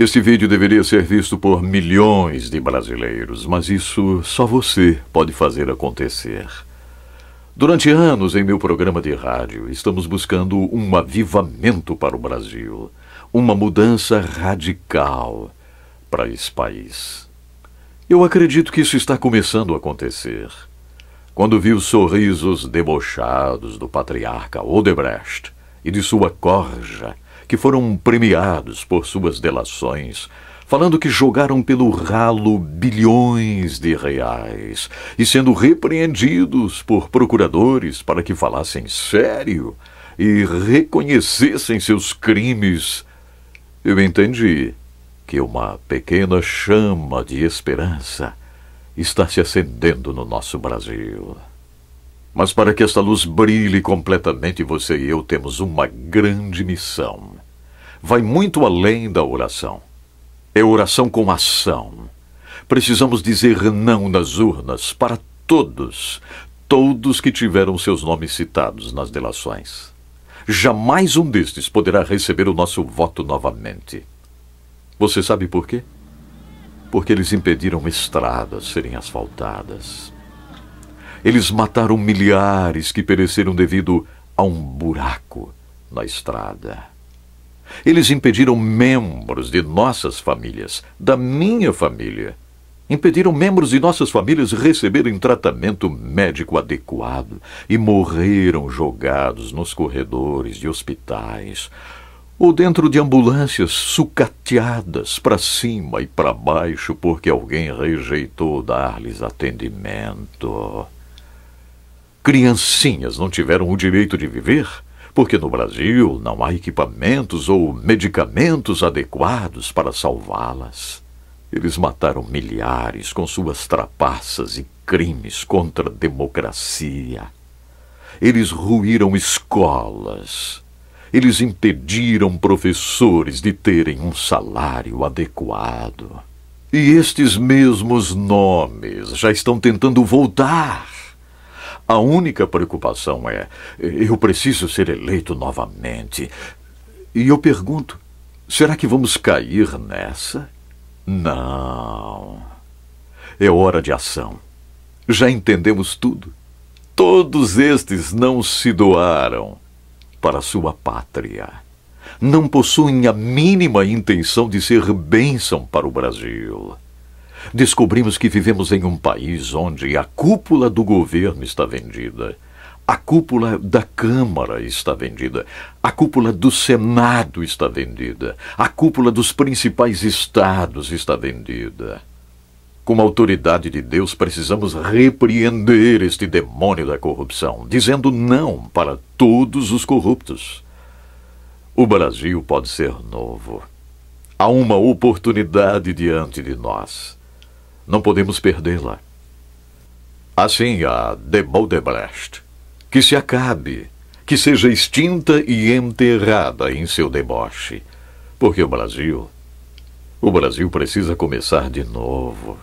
Este vídeo deveria ser visto por milhões de brasileiros, mas isso só você pode fazer acontecer. Durante anos, em meu programa de rádio, estamos buscando um avivamento para o Brasil, uma mudança radical para esse país. Eu acredito que isso está começando a acontecer. Quando vi os sorrisos debochados do patriarca Odebrecht e de sua corja, que foram premiados por suas delações, falando que jogaram pelo ralo bilhões de reais e sendo repreendidos por procuradores para que falassem sério e reconhecessem seus crimes, eu entendi que uma pequena chama de esperança está se acendendo no nosso Brasil. Mas para que esta luz brilhe completamente, você e eu temos uma grande missão. Vai muito além da oração. É oração com ação. Precisamos dizer não nas urnas para todos, todos que tiveram seus nomes citados nas delações. Jamais um destes poderá receber o nosso voto novamente. Você sabe por quê? Porque eles impediram estradas serem asfaltadas. Eles mataram milhares que pereceram devido a um buraco na estrada. Eles impediram membros de nossas famílias, da minha família, impediram membros de nossas famílias receberem tratamento médico adequado e morreram jogados nos corredores de hospitais ou dentro de ambulâncias sucateadas para cima e para baixo porque alguém rejeitou dar-lhes atendimento. Criancinhas não tiveram o direito de viver porque no Brasil não há equipamentos ou medicamentos adequados para salvá-las. Eles mataram milhares com suas trapaças e crimes contra a democracia. Eles ruíram escolas. Eles impediram professores de terem um salário adequado. E estes mesmos nomes já estão tentando voltar a única preocupação é: eu preciso ser eleito novamente. E eu pergunto: será que vamos cair nessa? Não. É hora de ação. Já entendemos tudo. Todos estes não se doaram para sua pátria. Não possuem a mínima intenção de ser bênção para o Brasil descobrimos que vivemos em um país onde a cúpula do governo está vendida, a cúpula da Câmara está vendida, a cúpula do Senado está vendida, a cúpula dos principais estados está vendida. Com a autoridade de Deus, precisamos repreender este demônio da corrupção, dizendo não para todos os corruptos. O Brasil pode ser novo. Há uma oportunidade diante de nós. Não podemos perdê-la. Assim a de Bodebrecht. Que se acabe, que seja extinta e enterrada em seu deboche. Porque o Brasil. O Brasil precisa começar de novo.